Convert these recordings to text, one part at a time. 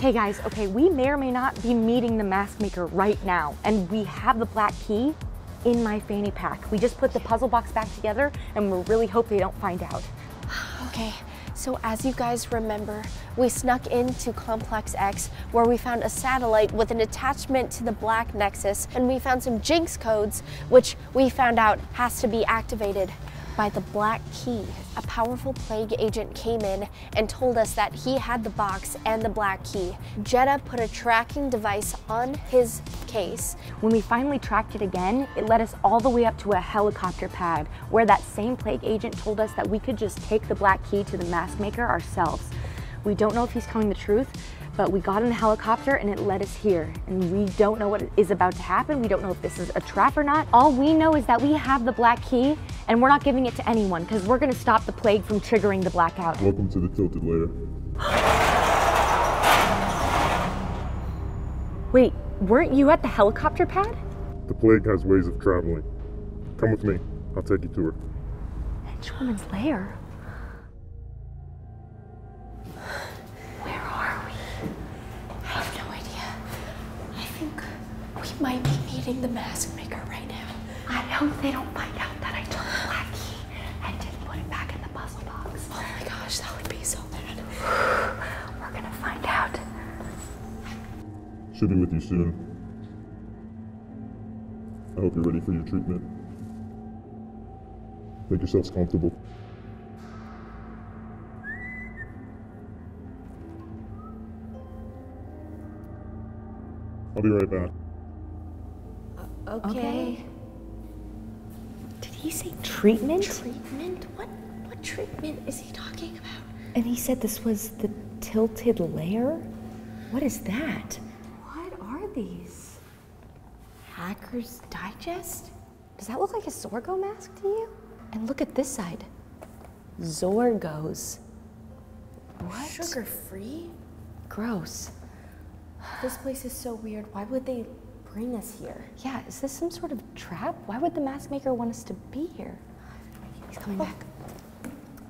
Hey guys, okay, we may or may not be meeting the mask maker right now, and we have the black key in my fanny pack. We just put the puzzle box back together, and we really hope they don't find out. Okay, so as you guys remember, we snuck into Complex X where we found a satellite with an attachment to the Black Nexus and we found some Jinx codes which we found out has to be activated by the Black Key. A powerful plague agent came in and told us that he had the box and the Black Key. Jetta put a tracking device on his case. When we finally tracked it again, it led us all the way up to a helicopter pad where that same plague agent told us that we could just take the black key to the mask maker ourselves. We don't know if he's telling the truth, but we got in a helicopter and it led us here. And we don't know what is about to happen. We don't know if this is a trap or not. All we know is that we have the black key and we're not giving it to anyone because we're gonna stop the plague from triggering the blackout. Welcome to the Tilted Lair. Wait, weren't you at the helicopter pad? The plague has ways of traveling. Come with me. I'll take you to her. Henchwoman's lair? Might be meeting the mask maker right now. I hope they don't find out that I took the black key and didn't put it back in the puzzle box. Oh my gosh, that would be so bad. We're gonna find out. She'll be with you soon. I hope you're ready for your treatment. Make yourselves comfortable. I'll be right back. Okay. Did he say treatment? Treatment? What what treatment is he talking about? and he said this was the tilted lair? What is that? What are these? Hacker's Digest? Does that look like a Zorgo mask to you? And look at this side. Zorgos. What? Sugar free? Gross. This place is so weird. Why would they bring us here? Yeah, is this some sort of trap? Why would the mask maker want us to be here? He's coming back.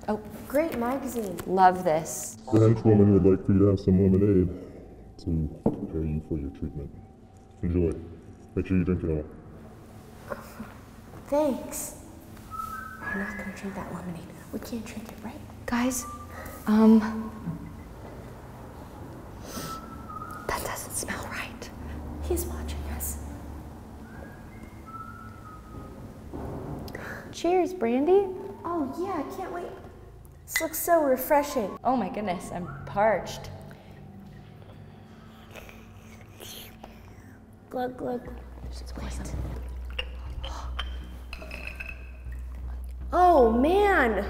Oh, Great magazine. love this. The henchwoman would like for you to have some lemonade to prepare you for your treatment. Enjoy. Make sure you drink it all. Thanks. We're not gonna drink that lemonade. We can't drink it, right? Guys, um. That doesn't smell right. He's watching Cheers, Brandi. Oh yeah, I can't wait. This looks so refreshing. Oh my goodness, I'm parched. Glug glug. Wait. Oh man.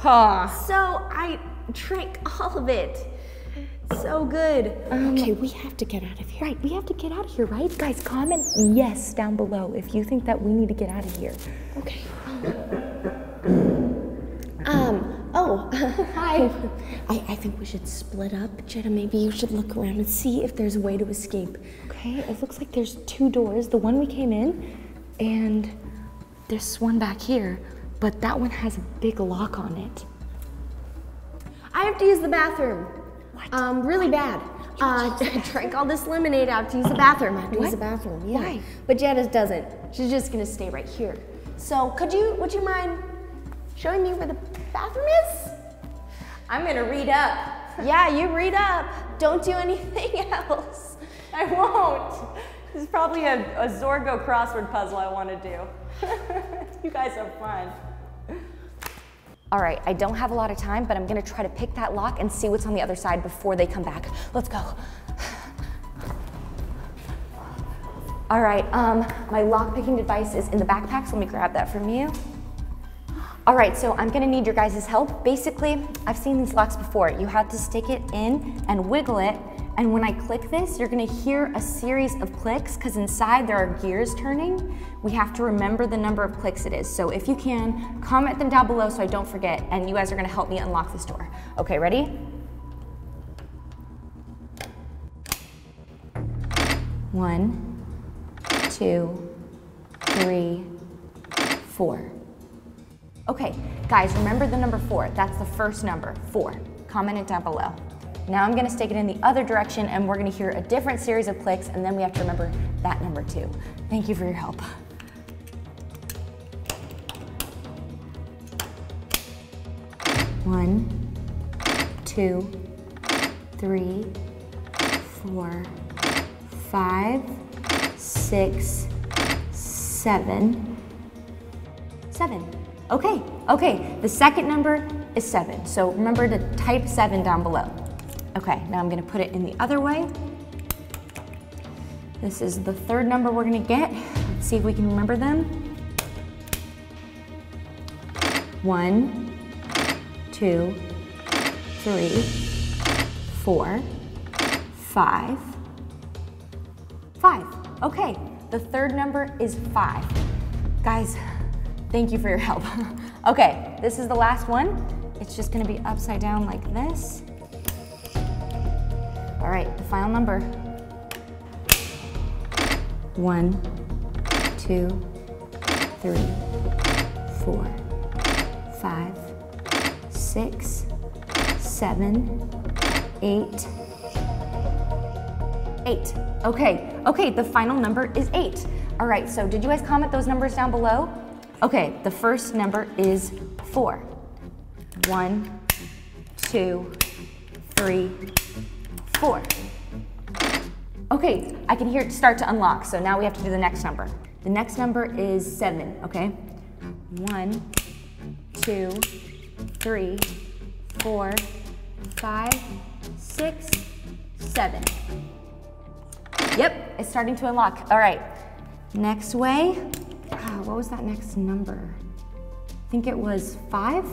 Ha. So I drank all of it. So good. okay, we have to get out of here. Right, we have to get out of here, right? Guys, comment yes down below if you think that we need to get out of here. Okay. Um, oh, hi. I, I think we should split up. Jetta, maybe you should look around and see if there's a way to escape. Okay, it looks like there's two doors. The one we came in, and there's one back here, but that one has a big lock on it. I have to use the bathroom. What? Um, really bad. Uh, I drank all this lemonade out to use the bathroom. I have to use the bathroom. Yeah. Why? But Jetta doesn't. She's just gonna stay right here. So could you, would you mind showing me where the bathroom is? I'm gonna read up. Yeah, you read up. Don't do anything else. I won't. This is probably a, a Zorgo crossword puzzle I want to do. you guys are fun. All right, I don't have a lot of time, but I'm gonna try to pick that lock and see what's on the other side before they come back. Let's go. All right, um, my lock picking device is in the backpack, so let me grab that from you. All right, so I'm gonna need your guys' help. Basically, I've seen these locks before. You have to stick it in and wiggle it, and when I click this, you're gonna hear a series of clicks, because inside there are gears turning. We have to remember the number of clicks it is. So if you can, comment them down below so I don't forget, and you guys are gonna help me unlock this door. Okay, ready? One, two, three, four. Okay, guys, remember the number four. That's the first number, four. Comment it down below. Now I'm gonna stick it in the other direction and we're gonna hear a different series of clicks and then we have to remember that number too. Thank you for your help. One, two, three, four, five, six, seven, seven. Okay, okay, the second number is seven. So remember to type seven down below. Okay, now I'm gonna put it in the other way. This is the third number we're gonna get. Let's see if we can remember them. One, two, three, four, five, five. Okay, the third number is five. Guys, thank you for your help. okay, this is the last one. It's just gonna be upside down like this. All right, the final number. One, two, three, four, five, six, seven, eight, eight. Okay, okay, the final number is eight. All right, so did you guys comment those numbers down below? Okay, the first number is four. One, two, three, four. Okay, I can hear it start to unlock, so now we have to do the next number. The next number is seven, okay? One, two, three, four, five, six, seven. Yep, it's starting to unlock. All right, next way. Ah, what was that next number? I think it was five?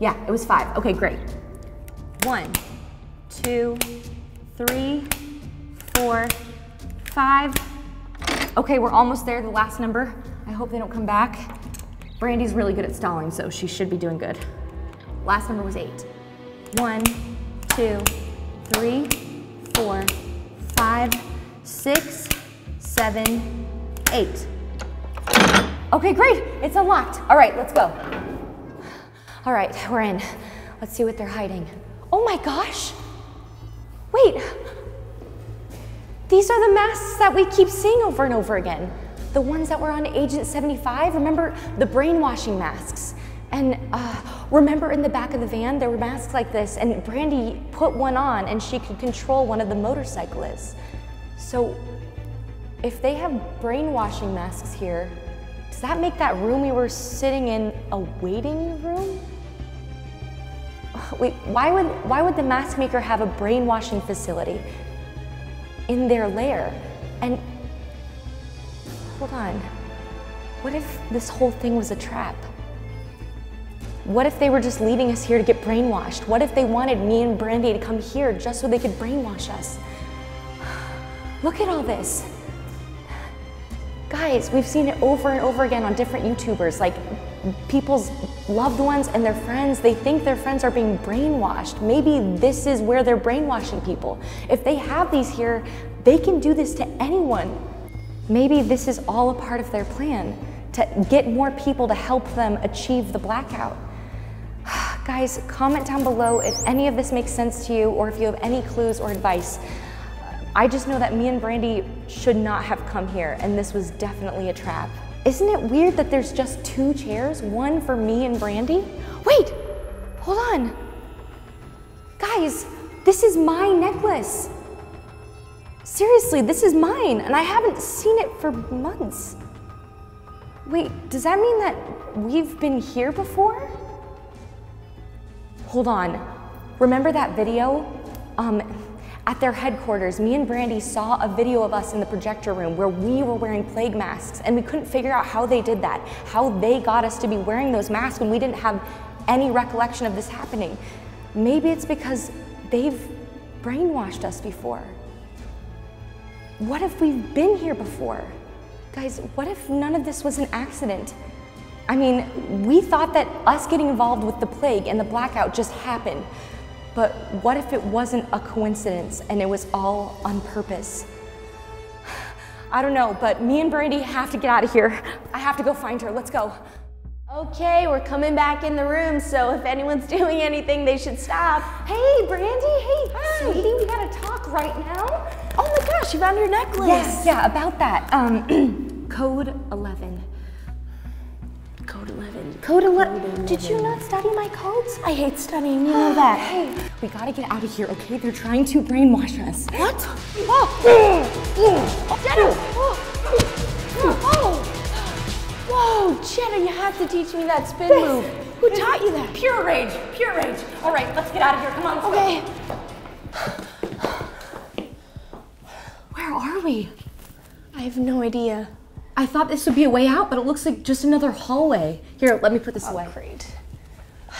Yeah, it was five. Okay, great. One, two, three, four, five. Okay, we're almost there, the last number. I hope they don't come back. Brandi's really good at stalling, so she should be doing good. Last number was eight. One, two, three, four, five, six, seven, eight. Okay, great, it's unlocked. All right, let's go. All right, we're in. Let's see what they're hiding. Oh my gosh. Wait, these are the masks that we keep seeing over and over again. The ones that were on Agent 75, remember the brainwashing masks? And uh, remember in the back of the van, there were masks like this, and Brandi put one on and she could control one of the motorcyclists. So if they have brainwashing masks here, does that make that room we were sitting in a waiting room? Wait, why would, why would the mask maker have a brainwashing facility in their lair? And hold on, what if this whole thing was a trap? What if they were just leading us here to get brainwashed? What if they wanted me and Brandi to come here just so they could brainwash us? Look at all this. Guys, we've seen it over and over again on different YouTubers, like people's loved ones and their friends, they think their friends are being brainwashed. Maybe this is where they're brainwashing people. If they have these here, they can do this to anyone. Maybe this is all a part of their plan to get more people to help them achieve the blackout. Guys, comment down below if any of this makes sense to you or if you have any clues or advice. I just know that me and Brandi should not have come here and this was definitely a trap. Isn't it weird that there's just two chairs, one for me and Brandi? Wait, hold on. Guys, this is my necklace. Seriously, this is mine and I haven't seen it for months. Wait, does that mean that we've been here before? Hold on. Remember that video? Um, at their headquarters, me and Brandi saw a video of us in the projector room where we were wearing plague masks and we couldn't figure out how they did that, how they got us to be wearing those masks when we didn't have any recollection of this happening. Maybe it's because they've brainwashed us before. What if we've been here before? Guys, what if none of this was an accident? I mean, we thought that us getting involved with the plague and the blackout just happened. But what if it wasn't a coincidence and it was all on purpose? I don't know, but me and Brandi have to get out of here. I have to go find her. Let's go. Okay, we're coming back in the room, so if anyone's doing anything, they should stop. Hey, Brandi. Hey, Hi. sweetie, we gotta talk right now. Oh my gosh, you found your necklace. Yes, yeah, about that. Um, code 11. Code 11. Did you not study my codes? I hate studying, you know that. Hey, we gotta get out of here, okay? They're trying to brainwash us. What? Oh! Jenna! Oh! Whoa, Jenna, you have to teach me that spin move. Who taught you that? Pure rage, pure rage. All right, let's get out of here. Come on, Okay. Where are we? I have no idea. I thought this would be a way out, but it looks like just another hallway. Here, let me put this oh, away. Great.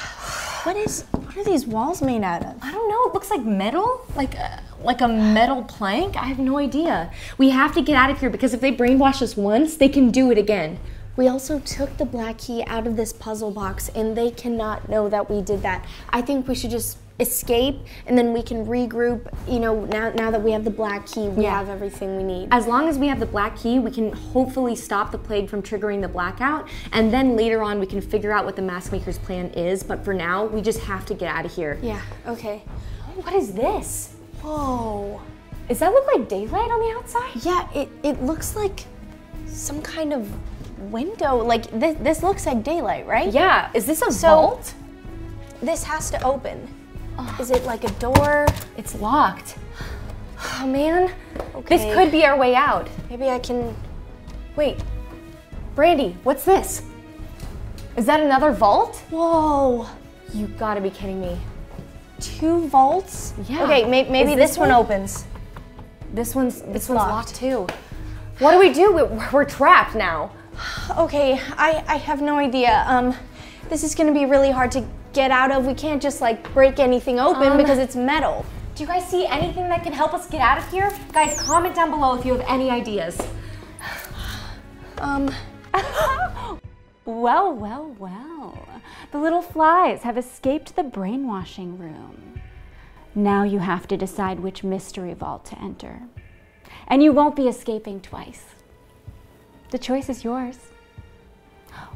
What is, what are these walls made out of? I don't know. It looks like metal, like a, like a metal plank. I have no idea. We have to get out of here because if they brainwash us once, they can do it again. We also took the black key out of this puzzle box and they cannot know that we did that. I think we should just escape and then we can regroup. You know, now, now that we have the black key, we Yeah. have everything we need. As long as we have the black key, we can hopefully stop the plague from triggering the blackout, and then later on we can figure out what the mask maker's plan is. But for now, we just have to get out of here. Yeah, okay. Oh, what is this? Whoa. Does that look like daylight on the outside? Yeah, it, it looks like some kind of window. Like this, this looks like daylight, right? Yeah. Is this a So- vault? This has to open. Is it like a door? It's locked. Oh man. This could be our way out. Maybe I can. Wait. Brandi, what's this? Is that another vault? Whoa. You gotta be kidding me. Two vaults? Yeah. Okay, may, maybe Is this, this one opens. This one's this one's locked. locked. too. What do we do? We're, we're trapped now. Okay, I, I have no idea. Um, this is gonna be really hard to get out of. We can't just like break anything open Um, because it's metal. Do you guys see anything that can help us get out of here? Guys, comment down below if you have any ideas. Um, Well, well, well. The little flies have escaped the brainwashing room. Now you have to decide which mystery vault to enter. And you won't be escaping twice. The choice is yours.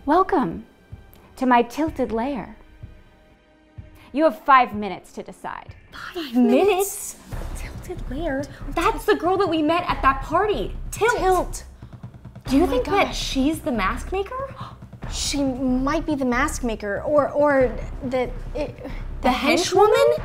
Welcome to my tilted lair. You have five minutes to decide. Five minutes? Tilted where? That's the girl that we met at that party. Tilt. tilt. Do you Oh my think that she's the mask maker? She might be the mask maker, or or the it, the, henchwoman?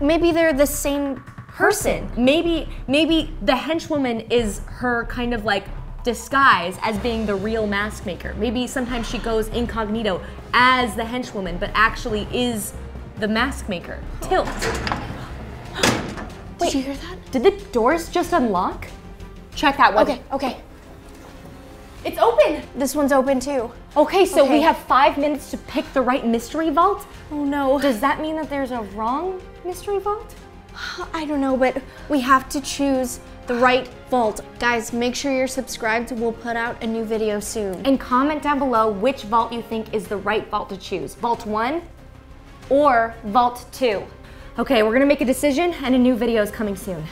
Maybe they're the same person. Maybe maybe the henchwoman is her kind of like disguise as being the real mask maker. Maybe sometimes she goes incognito as the henchwoman, but actually is the mask maker. Tilt. Did you hear that? Did the doors just unlock? Check that one. Okay, okay. It's open. This one's open too. Okay, so we have five minutes to pick the right mystery vault. Oh no. Does that mean that there's a wrong mystery vault? I don't know, but we have to choose the right vault. Guys, make sure you're subscribed. We'll put out a new video soon. And comment down below which vault you think is the right vault to choose. Vault 1 or Vault 2. Okay, we're gonna make a decision and a new video is coming soon.